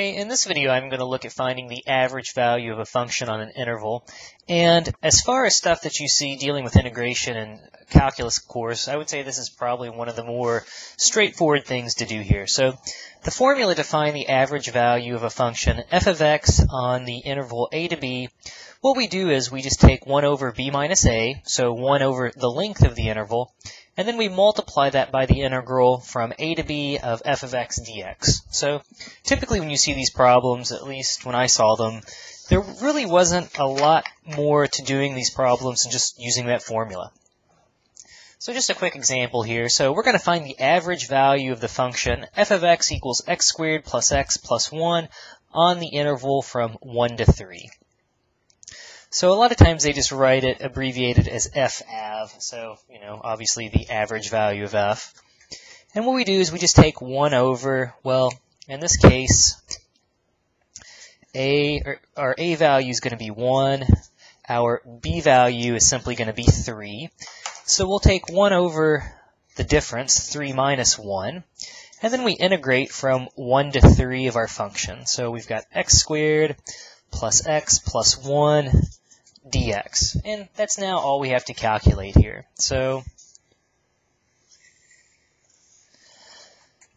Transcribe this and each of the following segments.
In this video I'm going to look at finding the average value of a function on an interval. And as far as stuff that you see dealing with integration and calculus course, I would say this is probably one of the more straightforward things to do here. So the formula to find the average value of a function f of x on the interval a to b, what we do is we just take 1 over b minus a, so 1 over the length of the interval, and then we multiply that by the integral from a to b of f of x dx. So typically when you see these problems, at least when I saw them, there really wasn't a lot more to doing these problems than just using that formula. So just a quick example here. So we're going to find the average value of the function f of x equals x squared plus x plus 1 on the interval from 1 to 3. So a lot of times they just write it abbreviated as f av, so, you know, obviously the average value of F. And what we do is we just take 1 over, well, in this case, A, or, our A value is going to be 1, our B value is simply going to be 3. So we'll take 1 over the difference, 3 minus 1, and then we integrate from 1 to 3 of our function. So we've got x squared plus x plus 1 dx. And that's now all we have to calculate here. So,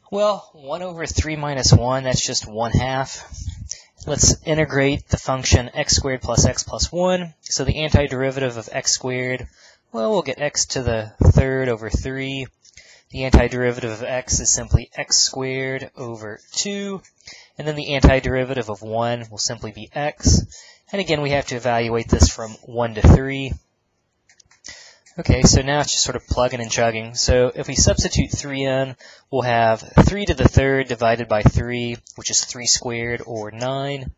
well, 1 over 3 minus 1, that's just 1 half. Let's integrate the function x squared plus x plus 1. So the antiderivative of x squared, well, we'll get x to the third over 3. The antiderivative of x is simply x squared over 2. And then the antiderivative of 1 will simply be x. And again, we have to evaluate this from 1 to 3. Okay, so now it's just sort of plugging and chugging. So if we substitute 3 in, we'll have 3 to the third divided by 3, which is 3 squared, or 9.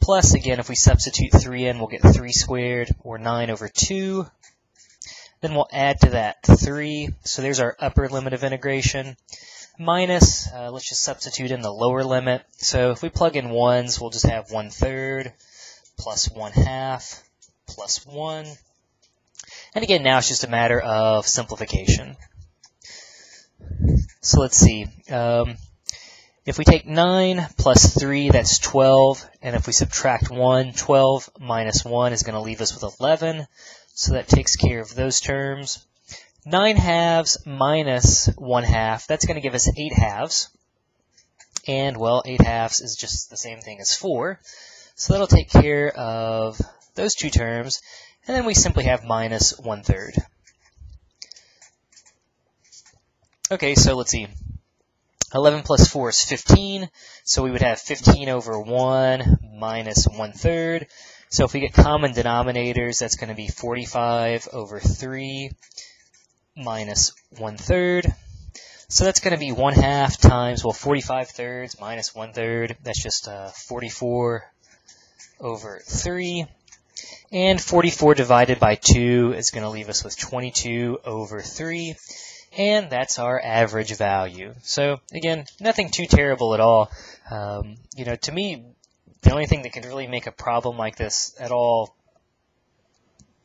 Plus, again, if we substitute 3 in, we'll get 3 squared, or 9 over 2. Then we'll add to that 3. So there's our upper limit of integration. Minus, uh, let's just substitute in the lower limit. So if we plug in 1s, we'll just have 1 third plus 1 half plus 1. And again, now it's just a matter of simplification. So let's see. Um, if we take 9 plus 3, that's 12. And if we subtract 1, 12 minus 1 is going to leave us with 11. So that takes care of those terms. 9 halves minus 1 half, that's going to give us 8 halves. And, well, 8 halves is just the same thing as 4. So that'll take care of those two terms, and then we simply have minus one third. Okay, so let's see. 11 plus 4 is 15, so we would have 15 over 1 minus 1 third. So if we get common denominators, that's going to be 45 over 3 minus 1 third. So that's going to be 1 half times, well, 45 thirds minus 1 third. That's just uh, 44 over 3. And 44 divided by 2 is going to leave us with 22 over 3. And that's our average value. So again, nothing too terrible at all. Um, you know, to me, the only thing that could really make a problem like this at all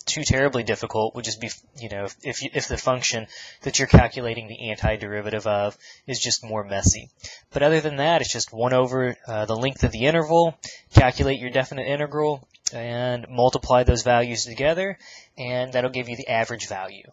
too terribly difficult would just be, you know, if, you, if the function that you're calculating the antiderivative of is just more messy. But other than that, it's just 1 over uh, the length of the interval, calculate your definite integral, and multiply those values together, and that'll give you the average value.